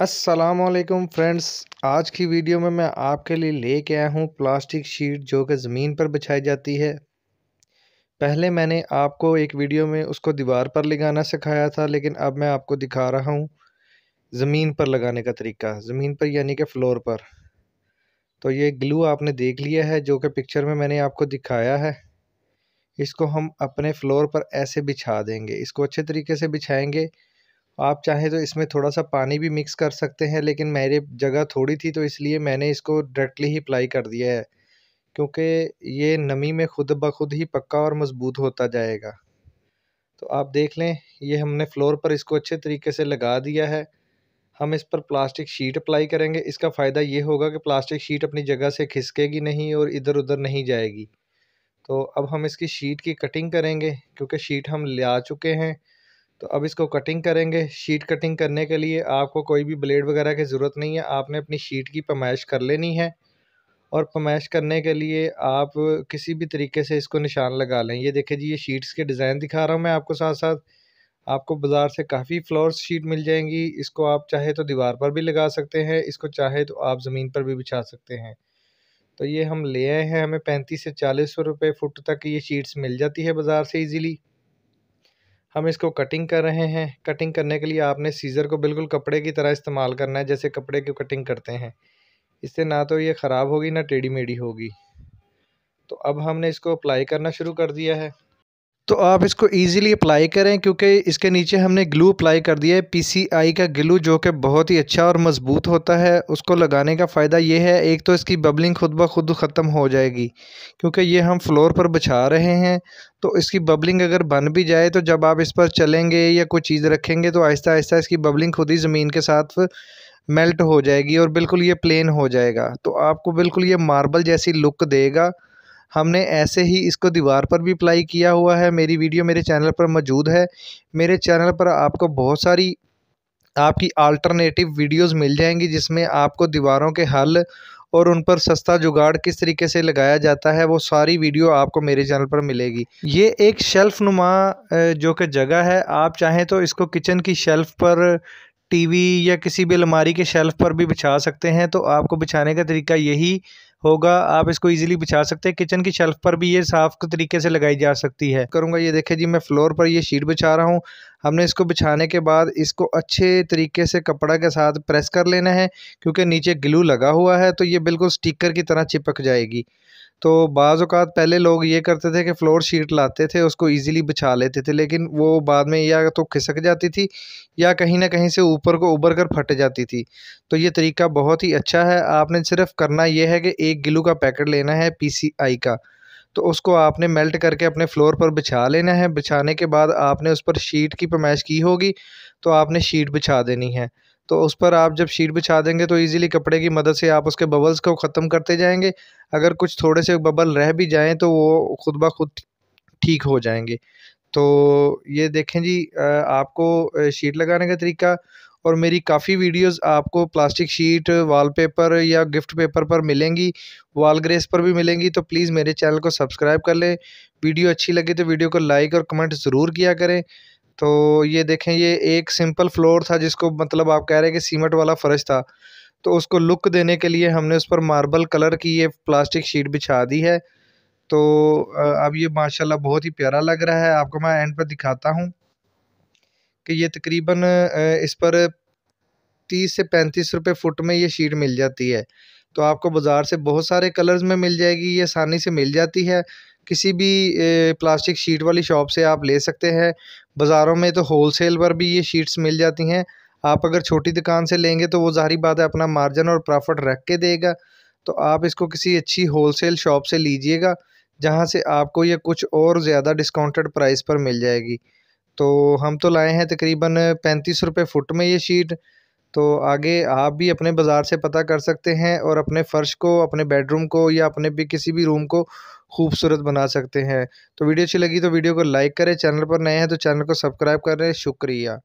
असलकुम फ्रेंड्स। आज की वीडियो में मैं आपके लिए लेके आया हूँ प्लास्टिक शीट जो कि ज़मीन पर बिछाई जाती है। पहले मैंने आपको एक वीडियो में उसको दीवार पर लगाना सिखाया था, लेकिन अब मैं आपको दिखा रहा हूँ ज़मीन पर लगाने का तरीका। ज़मीन पर यानी कि फ़्लोर पर। तो ये ग्लू आपने देख लिया है, जो कि पिक्चर में मैंने आपको दिखाया है। इसको हम अपने फ्लोर पर ऐसे बिछा देंगे। इसको अच्छे तरीके से बिछाएँगे आप चाहें तो इसमें थोड़ा सा पानी भी मिक्स कर सकते हैं, लेकिन मेरे जगह थोड़ी थी तो इसलिए मैंने इसको डायरेक्टली ही अप्लाई कर दिया है। क्योंकि ये नमी में खुद ब खुद ही पक्का और मज़बूत होता जाएगा। तो आप देख लें, ये हमने फ्लोर पर इसको अच्छे तरीके से लगा दिया है। हम इस पर प्लास्टिक शीट अप्लाई करेंगे। इसका फ़ायदा ये होगा कि प्लास्टिक शीट अपनी जगह से खिसकेगी नहीं और इधर उधर नहीं जाएगी। तो अब हम इसकी शीट की कटिंग करेंगे, क्योंकि शीट हम ले आ चुके हैं। तो अब इसको कटिंग करेंगे। शीट कटिंग करने के लिए आपको कोई भी ब्लेड वगैरह की ज़रूरत नहीं है। आपने अपनी शीट की पमाइश कर लेनी है। और पमाइश करने के लिए आप किसी भी तरीके से इसको निशान लगा लें। ये देखिए जी, ये शीट्स के डिज़ाइन दिखा रहा हूँ मैं आपको साथ साथ आपको बाज़ार से काफ़ी फ्लोर शीट मिल जाएँगी। इसको आप चाहे तो दीवार पर भी लगा सकते हैं। इसको चाहे तो आप ज़मीन पर भी बिछा सकते हैं। तो ये हम ले आए हैं। हमें पैंतीस से चालीस सौ रुपये फुट तक ये शीट्स मिल जाती है बाज़ार से ईज़िली हम इसको कटिंग कर रहे हैं। कटिंग करने के लिए आपने सीज़र को बिल्कुल कपड़े की तरह इस्तेमाल करना है, जैसे कपड़े की कटिंग करते हैं। इससे ना तो ये ख़राब होगी, ना टेढ़ी मेढ़ी होगी। तो अब हमने इसको अप्लाई करना शुरू कर दिया है। तो आप इसको इजीली अप्लाई करें, क्योंकि इसके नीचे हमने ग्लू अप्लाई कर दिया है। पीसीआई का ग्लू जो कि बहुत ही अच्छा और मज़बूत होता है, उसको लगाने का फ़ायदा ये है, एक तो इसकी बबलिंग खुद ब खुद ख़त्म हो जाएगी, क्योंकि ये हम फ्लोर पर बिछा रहे हैं। तो इसकी बबलिंग अगर बन भी जाए तो जब आप इस पर चलेंगे या कोई चीज़ रखेंगे तो आहिस्ता आहिस्ता इसकी बबलिंग खुद ही ज़मीन के साथ मेल्ट हो जाएगी और बिल्कुल ये प्लेन हो जाएगा। तो आपको बिल्कुल ये मार्बल जैसी लुक देगा। हमने ऐसे ही इसको दीवार पर भी अप्लाई किया हुआ है। मेरी वीडियो मेरे चैनल पर मौजूद है। मेरे चैनल पर आपको बहुत सारी आपकी आल्टरनेटिव वीडियोस मिल जाएँगी, जिसमें आपको दीवारों के हल और उन पर सस्ता जुगाड़ किस तरीके से लगाया जाता है, वो सारी वीडियो आपको मेरे चैनल पर मिलेगी। ये एक शेल्फ़ नुमा जो कि जगह है। आप चाहें तो इसको किचन की शेल्फ़ पर टीवी या किसी भी अलमारी के शेल्फ़ पर भी बिछा सकते हैं। तो आपको बिछाने का तरीका यही होगा। आप इसको इजीली बिछा सकते हैं। किचन की शेल्फ पर भी ये साफ़ तरीके से लगाई जा सकती है। करूँगा ये देखे जी, मैं फ्लोर पर ये शीट बिछा रहा हूँ। हमने इसको बिछाने के बाद इसको अच्छे तरीके से कपड़ा के साथ प्रेस कर लेना है, क्योंकि नीचे ग्लू लगा हुआ है तो ये बिल्कुल स्टिकर की तरह चिपक जाएगी। तो बाज़ अवत पहले लोग ये करते थे कि फ्लोर शीट लाते थे, उसको इजीली बिछा लेते थे, लेकिन वो बाद में या तो खिसक जाती थी या कहीं ना कहीं से ऊपर को उबर कर फट जाती थी। तो ये तरीका बहुत ही अच्छा है। आपने सिर्फ़ करना ये है कि एक गिलू का पैकेट लेना है पीसीआई का। तो उसको आपने मेल्ट करके अपने फ्लोर पर बिछा लेना है। बिछाने के बाद आपने उस पर शीट की पमैश की होगी तो आपने शीट बिछा देनी है। तो उस पर आप जब शीट बिछा देंगे तो इजीली कपड़े की मदद से आप उसके बबल्स को ख़त्म करते जाएँगे। अगर कुछ थोड़े से बबल रह भी जाएँ तो वो खुद ब खुद ठीक हो जाएँगे। तो ये देखें जी आपको शीट लगाने का तरीका और मेरी काफ़ी वीडियोस आपको प्लास्टिक शीट वॉलपेपर या गिफ्ट पेपर पर मिलेंगी वॉल ग्रेस पर भी मिलेंगी तो प्लीज़ मेरे चैनल को सब्सक्राइब कर लें। वीडियो अच्छी लगी तो वीडियो को लाइक और कमेंट ज़रूर किया करें। तो ये देखें, ये एक सिंपल फ्लोर था जिसको मतलब आप कह रहे हैं कि सीमेंट वाला फ़र्श था। तो उसको लुक देने के लिए हमने उस पर मार्बल कलर की ये प्लास्टिक शीट बिछा दी है। तो अब ये माशाल्लाह बहुत ही प्यारा लग रहा है। आपको मैं एंड पर दिखाता हूँ कि ये तकरीबन इस पर तीस से पैंतीस रुपये फ़ुट में ये शीट मिल जाती है। तो आपको बाज़ार से बहुत सारे कलर्स में मिल जाएगी, ये आसानी से मिल जाती है। किसी भी प्लास्टिक शीट वाली शॉप से आप ले सकते हैं। बाज़ारों में तो होल सेल पर भी ये शीट्स मिल जाती हैं। आप अगर छोटी दुकान से लेंगे तो वो ज़ाहरी बात है, अपना मार्जिन और प्रॉफिट रख के देगा। तो आप इसको किसी अच्छी होल सेल शॉप से लीजिएगा, जहाँ से आपको ये कुछ और ज़्यादा डिस्काउंटेड प्राइस पर मिल जाएगी। तो हम तो लाए हैं तकरीबन पैंतीस रुपये फ़ुट में ये शीट। तो आगे आप भी अपने बाज़ार से पता कर सकते हैं और अपने फ़र्श को, अपने बेडरूम को या अपने भी किसी भी रूम को खूबसूरत बना सकते हैं। तो वीडियो अच्छी लगी तो वीडियो को लाइक करें, चैनल पर नए हैं तो चैनल को सब्सक्राइब करें। शुक्रिया।